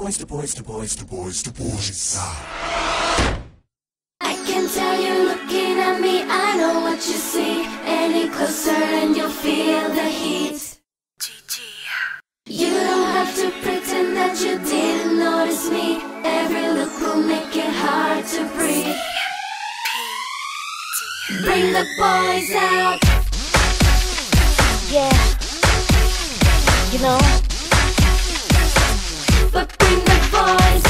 boys to boys to boys to boys to boys. I can tell you, looking at me, I know what you see. Any closer and you'll feel the heat. GG. You don't have to pretend that you didn't notice me. Every look will make it hard to breathe. Bring the boys out. Yeah. You know. But a bring back.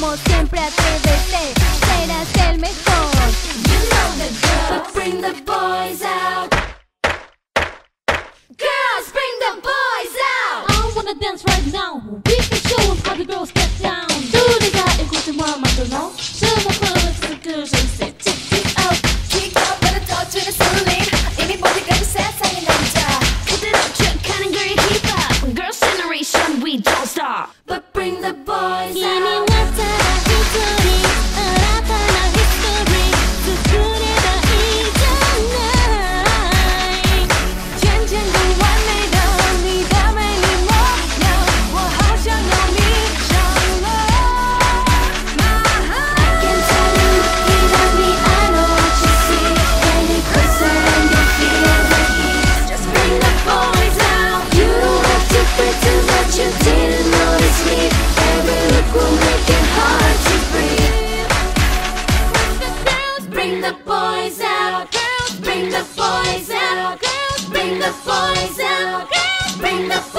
como siempre atrévete, serás el mejor. You know the girl. but bring the boys out. Girls, bring the boys out. I wanna dance right now. We can show them how the girls get down. in the